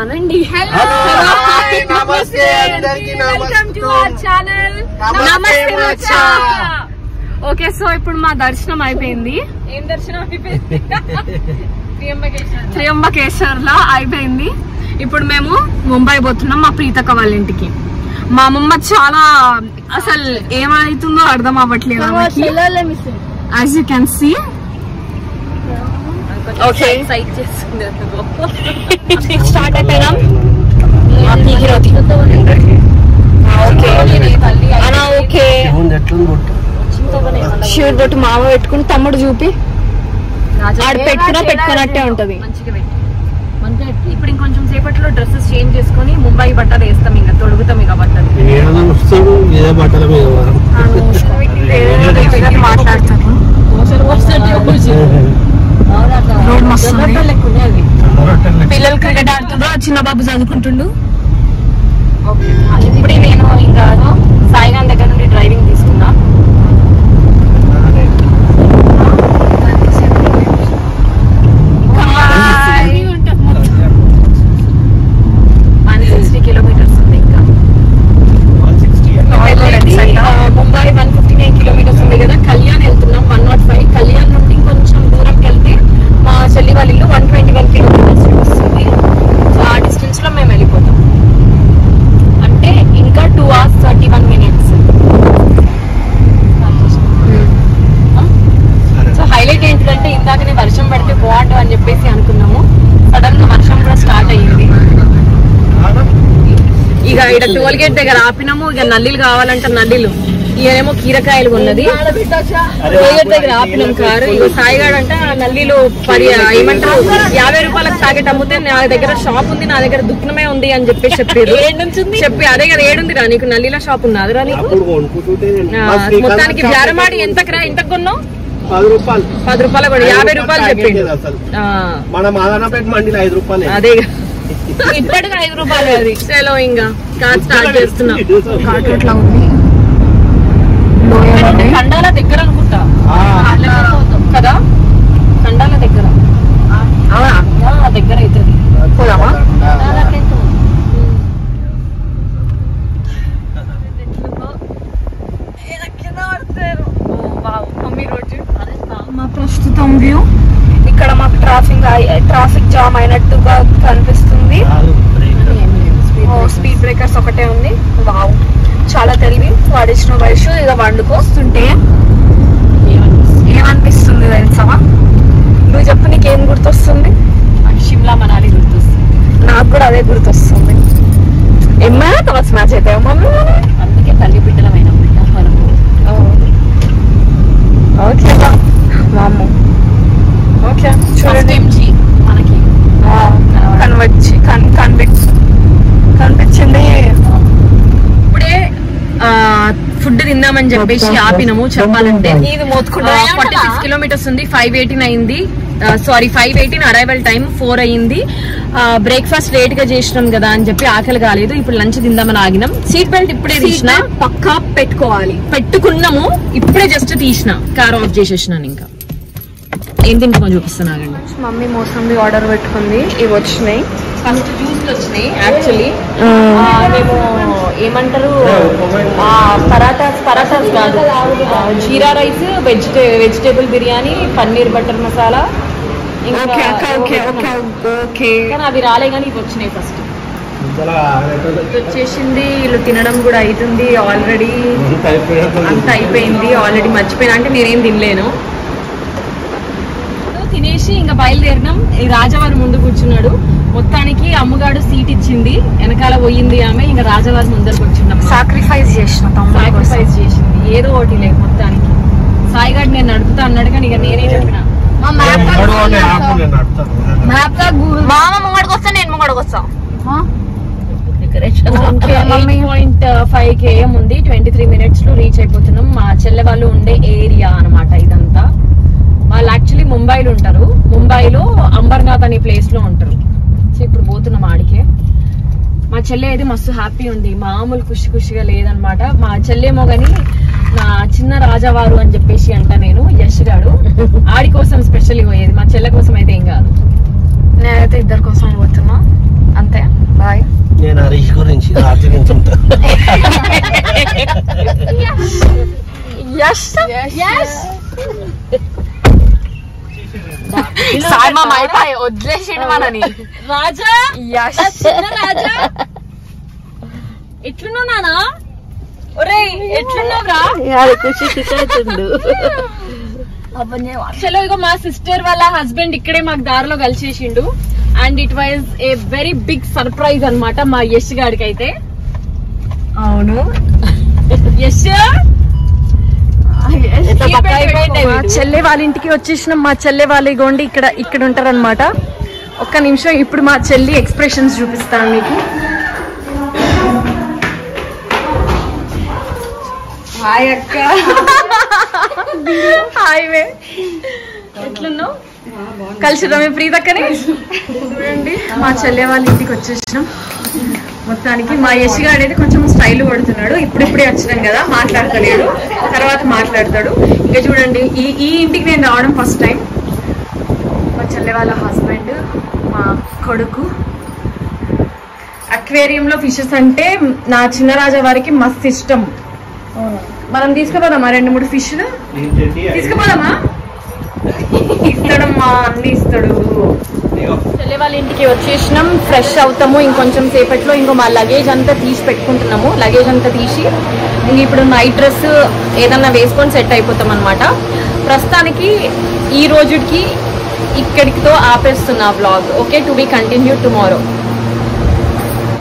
అనండి. Okay so ఇప్పుడు మా దర్శనం అయిపోయింది. ఏం దర్శనం అయిపోయింది? త్రియంబకేశ్వర లో అయిపోయింది. ఇప్పుడు మేము ముంబై పోతున్నాం మా ప్రీతక్క వాళ్ళ ఇంటికి. మా అమ్మమ్మ చాలా అసలు ఏమైతుందో అర్థం అవ్వట్లేదు as you can see okay site చేస్తుంది స్టార్ట్ అయిపోయినాం ఓకే ఎట్లుంది బొట్టు మామ పెట్టుకుని తమ్ముడు చూపి. ఆడ పెట్టుకున్నా పెట్టుకున్నట్టే ఉంటది. ఇప్పుడు ఇంకొంచెం సేపట్లో డ్రెస్సెస్ చేంజ్ చేసుకొని ముంబై బట్టలు వేస్తాం ఇంకా తొడుగుతాం ఇక బట్టలు. మాట్లాడతాను. రోడ్ మస్తు ఉంది. పిల్లలు క్రికెట్ ఆడుతుండ్రు చిన్న బాబు చదువుకుంటుండు. ఇప్పుడు నేను ఇంకా సాయిగాన్ దగ్గర నుండి డ్రైవింగ్ తీసుకున్నా వన్ సిక్స్టీ కిలోమీటర్స్ ఉంది ఇంకా Mumbai one fifty nine kilometres ఉంది కదా కళ్యాణ్ వెళ్తున్నాం వన్ నాట్ ఫైవ్ కళ్యాణ్ నుండి కొంచెం దూరంకి వెళ్తే మా చెల్లి వాళ్ళ ఇల్లు వన్ ట్వంటీ వన్ కిలోమీటర్స్ వస్తుంది సో ఆ డిస్టెన్స్లో మేము వెళ్ళిపోతాం అంటే ఇంకా two hours thirty one minutes so highlight ఏంటంటే ఇందాకనే వర్షం పడితే బాగుంటుంది అని చెప్పేసి అనుకున్నాము. సడన్గా వర్షం కూడా స్టార్ట్ అయ్యింది. ఇక ఇక్కడ టోల్ గేట్ దగ్గర ఆపినాము. ఇక నల్లీలు కావాలంటే నల్లీలు. ఈయనేమో కీరకాయలు ఉన్నది టోల్ గేట్ దగ్గర ఆపినాం కారు. ఇక సాయిగాడు అంటే ఆ నల్లీలు పరి ఏమంటారు? యాభై రూపాయలకు ప్యాకెట్ అమ్మితే నా దగ్గర షాప్ ఉంది నా దగ్గర దుఃఖమే ఉంది అని చెప్పేసి చెప్పారు. చెప్పి అదే కదా ఏడుంది రా నీకు నల్లీల షాప్ ఉన్నది రా నీకు? మొత్తానికి బేరమాడి ఎంతకు రా? ఎంత కొన్నావు? పది రూపాయలు. పది రూపాయలు కూడా యాభై రూపాయలు ప్యాకెట్ అసలు. ఆ, మన మాదనపేట మండిలో ఐదు రూపాయలు. అదే ఇప్పటికి ఐదు రూపాయలు అది. చలో ఇంకా కార్ స్టార్ట్ చేస్తున్నాం. ఖండాల దగ్గర అనుకుంటా. కదా? ఖండాల దగ్గర. ఆ, దగ్గర అవుతుంది పోదామా మా ప్రస్తుతం వ్యూ ఇక్కడ మాకు ట్రాఫిక్ ట్రాఫిక్ జామ్ అయినట్టుగా కనిపిస్తుంది. స్పీడ్ బ్రేకర్స్ ఒకటే ఉంది. వావ్. చాలా తెలివి. వాడిచ్చిన వయసు ఇక వండుకొస్తుంటే ఏమనిపిస్తుంది తెలుసా? నువ్వు చెప్పు నీకేం గుర్తొస్తుంది? షిమ్లా మనాలి గుర్తొస్తుంది. నాకు కూడా అదే గుర్తొస్తుంది. ఏమైనా థాట్స్ మ్యాచ్ అయితే అందుకే తల్లి బిడ్డలమైన ఓకే మామ ఓకే చూడండి ఎంజీ మనకి కన్వర్చి కన్విక్ట్ కనిపించింది. ఇప్పుడే ఫుడ్ తిందామని చెప్పేసి ఆపినాము చెప్పాలంటే. ఇది మోతుకుంటా ఫార్టీ సిక్స్ కిలోమీటర్స్ ఉంది ఫైవ్ ఎయిటీన్ అయింది sorry five eighteen arrival time four అయింది బ్రేక్ఫాస్ట్ లేట్గా చేసినాం కదా అని చెప్పి ఆకలి కాలేదు. ఇప్పుడు లంచ్ తిందామని ఆగినాం. సీట్ బెల్ట్ ఇప్పుడే తీసిన. పక్కా పెట్టుకోవాలి. పెట్టుకున్నాము ఇప్పుడే జస్ట్ తీసిన. కార్ ఆఫ్ చేసేసినాను ఇంకా. ఏం తింటామో చూపిస్తాను ఆగండి. మమ్మీ మోసంబి ఆర్డర్ పెట్టుకుంది. ఇవి వచ్చినాయి. ఫస్ట్ జ్యూస్లు వచ్చినాయి యాక్చువల్లీ మేము ఏమంటారు? ఆ, పరాటాస్ పరాటాస్ కాదు. Jeera rice vege vegetable biryani paneer butter masala ఇంకా ఓకే ఓకే ఓకే ఏవో ఓకే ఓకే. కానీ అవి రాలే కానీ ఇవి వచ్చినాయి ఫస్ట్. వచ్చేసింది వీళ్ళు తినడం కూడా అవుతుంది ఆల్రెడీ. అంత అయిపోయింది ఆల్రెడీ మర్చిపోయినా. అంటే నేనేం తినలేను. తినేసి ఇంకా బయలుదేరినాం. ఈ రాజవారి ముందు కూర్చున్నాడు. మొత్తానికి అమ్మగాడు సీట్ ఇచ్చింది. వెనకాల పోయింది ఆమె. ఇంకా రాజవారి ముందర కూర్చున్నాం సాక్రిఫైస్ చేసిన సాక్రిఫైస్ చేసింది. ఏదో ఒకటి లేదు మొత్తానికి. సాయిగాడు నేను నడుపుతా అన్నాడు కానీ ఇక నేనే చెప్పిన. మామ ముంగడికి వస్తా నేను ముంగడికి వస్తా. పాయింట్ ఫైవ్ కేఎం ఉంది. ట్వంటీ త్రీ మినిట్స్లో రీచ్ అయిపోతున్నాం. మా చెల్లె వాళ్ళు ఉండే ఏరియా అన్నమాట ఇదంతా. ముంబైలో ఉంటారు. ముంబైలో అంబర్నాథ్ అనే ప్లేస్లో ఉంటారు. సో ఇప్పుడు పోతున్నాం ఆడికే. మా చెల్లె అయితే మస్తు హ్యాపీ ఉంది. మామూలు ఖుషి ఖుషిగా లేదనమాట. మా చెల్లెమో గాని నా చిన్న రాజావారు అని చెప్పేసి అంట నేను యశ్ గారు. ఆడి కోసం స్పెషల్ పోయేది. మా చెల్లె కోసం అయితే ఏం కాదు. నేనైతే ఇద్దరు కోసం పోతున్నా. అంతే. బాయ్ నేను హరీష్ గురించి అయిపోయి వదిలేసిండు మనని రాజా యష్ రాజా ఎట్లున్నావు నానా ఒరే ఎట్లున్నావురా చలో ఇగో మా సిస్టర్ వాళ్ళ హస్బెండ్ ఇక్కడే మాకు దారిలో కలిసేసిండు and it was a very big surprise అన్నమాట మా యష్ గారికి అయితే అవును యష్ మా చెల్లె వాళ్ళ ఇంటికి వచ్చేసినాం. మా చెల్లె వాళ్ళ ఇగోండి ఇక్కడ ఇక్కడ ఉంటారన్నమాట. ఒక్క నిమిషం ఇప్పుడు మా చెల్లి ఎక్స్ప్రెషన్స్ చూపిస్తాను మీకు. హాయ్ అక్క. హాయ్ వే ఎట్లున్నావు? కలిసిరా మేము ప్రీత అక్కని చూడండి మా చెల్లె వాళ్ళ ఇంటికి వచ్చేసినాం. మొత్తానికి మా యశ్ గారు అయితే కొంచెం స్టైల్ కొడుతున్నాడు. ఇప్పుడిప్పుడే వచ్చినాం కదా మాట్లాడతలేడు. తర్వాత మాట్లాడతాడు. ఇంకా చూడండి ఈ ఈ ఇంటికి నేను రావడం ఫస్ట్ టైం మా చెల్లె వాళ్ళ హస్బెండ్ మా కొడుకు. అక్వేరియంలో ఫిషెస్ అంటే నా చిన్న రాజా వారికి మస్తు ఇష్టం. మనం తీసుకుపోదామా? రెండు మూడు ఫిష్లు తీసుకుపోదామా? ఇస్తాడమ్మా అన్ని ఇస్తాడు. చెల్లె వాళ్ళ ఇంటికి వచ్చేసినాం ఫ్రెష్ అవుతాము ఇంకొంచెం సేపట్లో ఇంకో మా లగేజ్ అంతా తీసి పెట్టుకుంటున్నాము. లగేజ్ అంతా తీసి ఇంక ఇప్పుడు నైట్ డ్రెస్ ఏదన్నా వేసుకొని సెట్ అయిపోతాం అనమాట ప్రస్తుతానికి ఈ రోజుకి ఇక్కడితో ఆపేస్తున్నా blog okay to be continue tomorrow